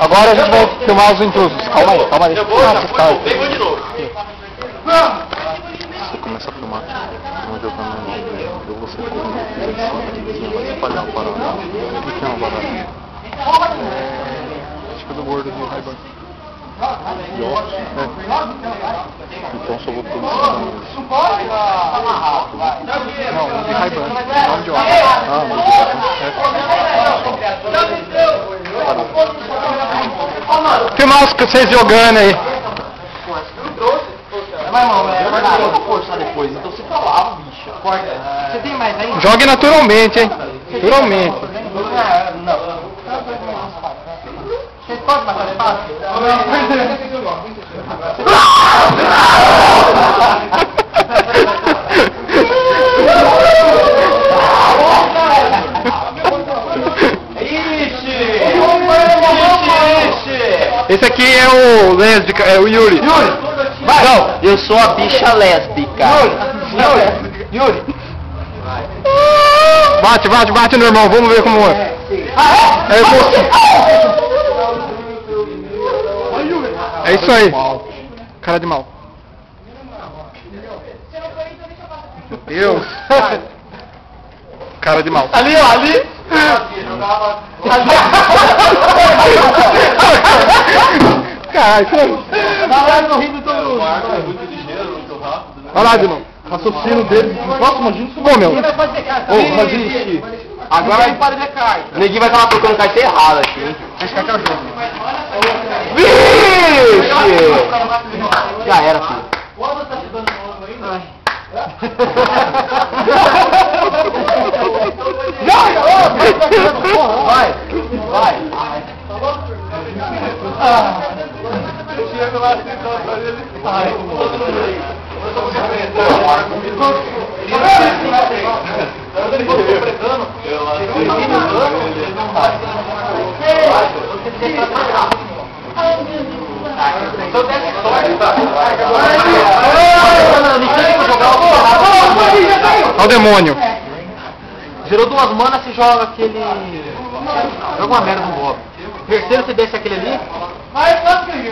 Agora a gente vai filmar os intrusos. Calma aí, calma aí. Eu vou, Ah, já foi, vou de novo. Você começa a filmar. Vamos jogando. Eu vou ser como. Vai espalhar o baralho. O que é um baralho? Acho que é do gordo do Raiban. É. Então só vou posicionar isso. Não, de Raiban. Não de óculos. Ah, um de Raiban. Filmar os- vocês jogando aí. Mas, irmão, é verdade. Eu vou forçar depois, então você falava, bicho. Corta. Você tem mais aí? Jogue naturalmente, hein? Naturalmente. Não. não. Você pode matar fácil? Ixi! Esse aqui é o lésbica, é o Yuri. Yuri! Vai! Não, eu sou a bicha lésbica. Yuri! Yuri! Yuri! Bate, bate, bate no irmão, vamos ver como é. É, eu vou... é isso aí. Cara de mal. Meu Deus. Cara de mal. Ali, ó, ali! Caralho, Caralho, tô rindo todo mundo. Olha lá de novo. Raciocínio dele. Nossa, imagina isso. Pô, meu. Ô, imagina isso. Agora Agora para de carta. o neguinho vai estar tocando carta errada aqui? Deixa que é o jogo. Vixe! Já era, filho. Vai! Vai! Olha o demônio. Zerou duas manas, você joga aquele. Joga uma merda no golpe. Terceiro você deixa aquele ali.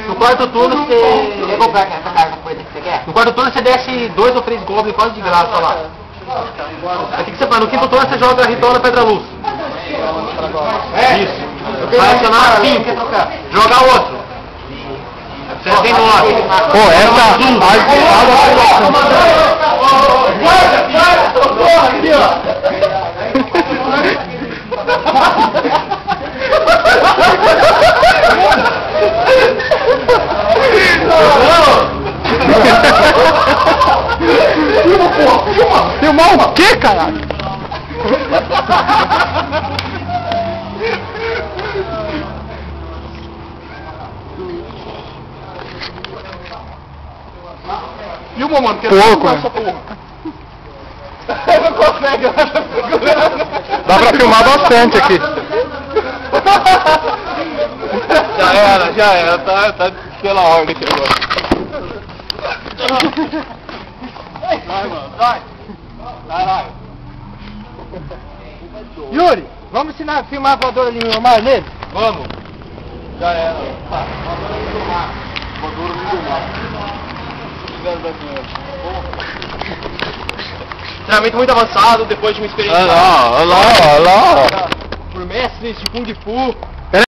No quarto turno você. Quer comprar essa carta coisa que você quer? No quarto turno você desce dois ou três goblins quase de graça lá. Aí o que que você faz? No quinto turno você joga ritual na pedra luz. Isso. Vai acionar cinco. Jogar outro. Você tem nove. Pô, essa... Guarda, Filmar o quê, caralho? Filma, mano, que Pouco, né? Não consegue, segurando. Dá pra filmar bastante aqui. Já era, já era, tá, tá pela ordem aqui agora. Vai, mano, vai. Vai, vai. Yuri, vamos ensinar a filmar a voadora ali no mar nele? Vamos. Já era. Tá. Voadora no mar. Treinamento muito avançado, depois de uma experiência Olha lá, olha lá, olha lá. por mestres de Kung Fu,